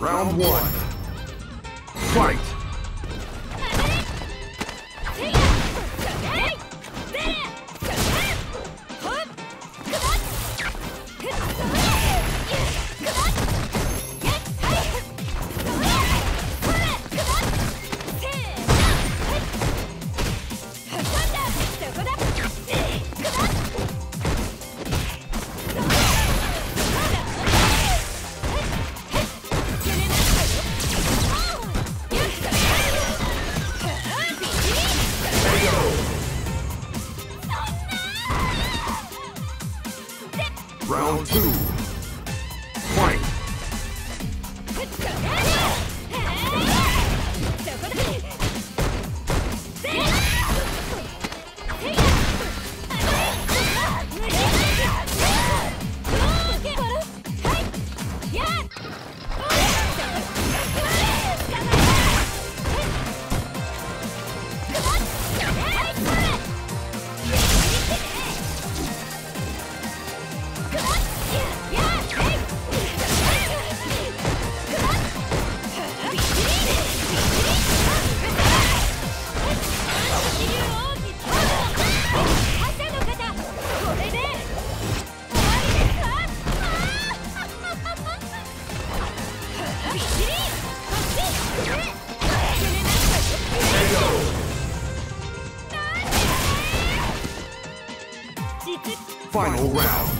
Round one. Fight! Round two. Final round.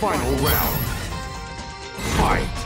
Final round. Fight!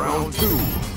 Round two.